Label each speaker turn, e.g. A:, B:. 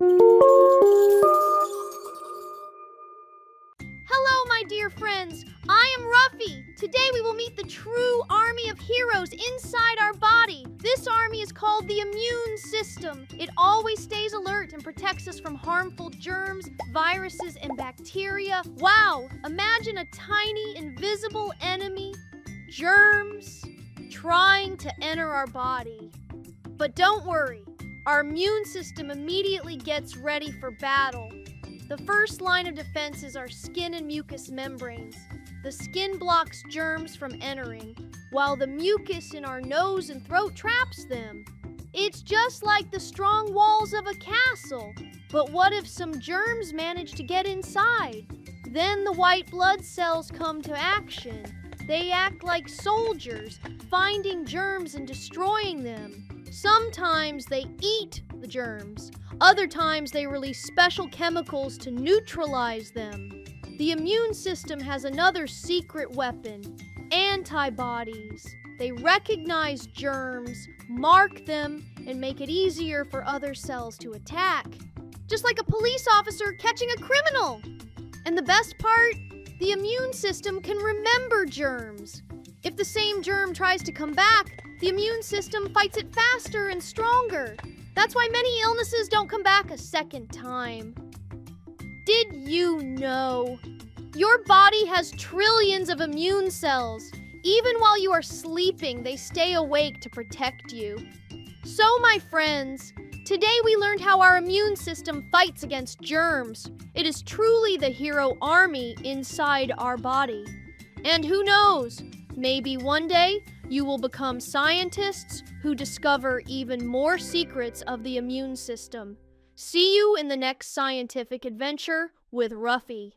A: Hello, my dear friends. I am Ruffy. Today we will meet the true army of heroes inside our body. This army is called the immune system. It always stays alert and protects us from harmful germs, viruses, and bacteria. Wow! Imagine a tiny, invisible enemy, germs, trying to enter our body. But don't worry, our immune system immediately gets ready for battle. The first line of defense is our skin and mucous membranes. The skin blocks germs from entering, while the mucus in our nose and throat traps them. It's just like the strong walls of a castle. But what if some germs manage to get inside? Then the white blood cells come to action. They act like soldiers, finding germs and destroying them. Sometimes they eat the germs, other times they release special chemicals to neutralize them. The immune system has another secret weapon antibodies. They recognize germs, mark them, and make it easier for other cells to attack. Just like a police officer catching a criminal. And the best part? The immune system can remember germs. If the same germ tries to come back, the immune system fights it faster and stronger. That's why many illnesses don't come back a second time. Did you know? Your body has trillions of immune cells. Even while you are sleeping, they stay awake to protect you. So, my friends, today we learned how our immune system fights against germs. It is truly the hero army inside our body. And who knows, maybe one day you will become scientists who discover even more secrets of the immune system. See you in the next scientific adventure with Ruffy.